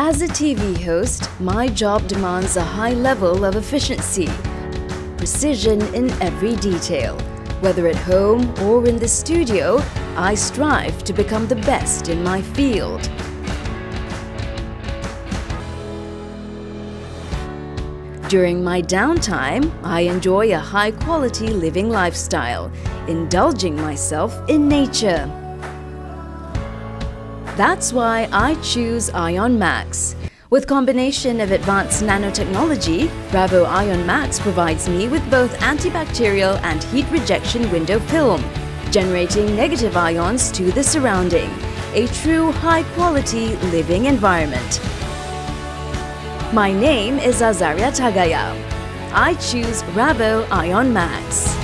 As a TV host, my job demands a high level of efficiency, precision in every detail. Whether at home or in the studio, I strive to become the best in my field. During my downtime, I enjoy a high quality living lifestyle, indulging myself in nature. That's why I choose Ion Max. With combination of advanced nanotechnology, RAVO Ion Max provides me with both antibacterial and heat rejection window film, generating negative ions to the surrounding, a true high-quality living environment. My name is Azaria Tagaya. I choose RAVO Ion Max.